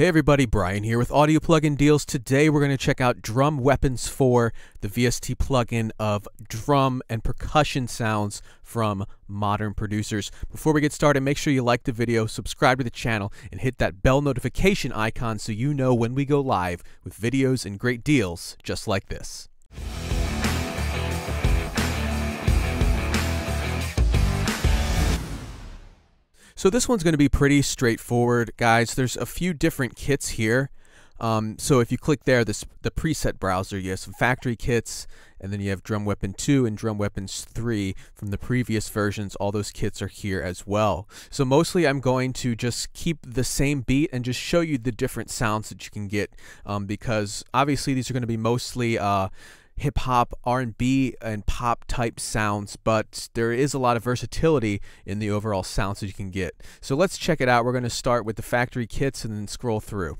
Hey everybody, Brian here with Audio Plugin Deals. Today we're going to check out Drum Weapons 4, the VST plugin of drum and percussion sounds from modern producers. Before we get started, make sure you like the video, subscribe to the channel, and hit that bell notification icon so you know when we go live with videos and great deals just like this. So this one's going to be pretty straightforward, guys. There's a few different kits here. Um, so if you click there, this the preset browser, you have some factory kits, and then you have Drum Weapon 2 and Drum Weapons 3 from the previous versions. All those kits are here as well. So mostly I'm going to just keep the same beat and just show you the different sounds that you can get um, because obviously these are going to be mostly uh, hip hop, R&B, and pop type sounds, but there is a lot of versatility in the overall sounds that you can get. So let's check it out. We're going to start with the factory kits and then scroll through.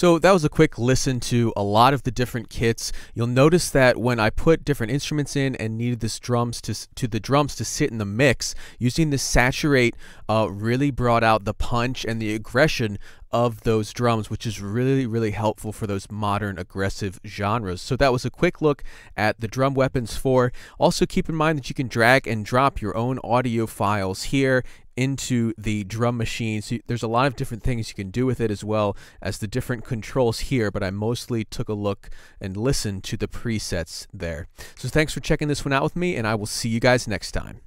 So that was a quick listen to a lot of the different kits. You'll notice that when I put different instruments in and needed this drums to to the drums to sit in the mix, using the saturate uh, really brought out the punch and the aggression of those drums, which is really, really helpful for those modern aggressive genres. So that was a quick look at the Drum Weapons 4. Also keep in mind that you can drag and drop your own audio files here into the drum machine. So there's a lot of different things you can do with it as well as the different controls here, but I mostly took a look and listened to the presets there. So thanks for checking this one out with me, and I will see you guys next time.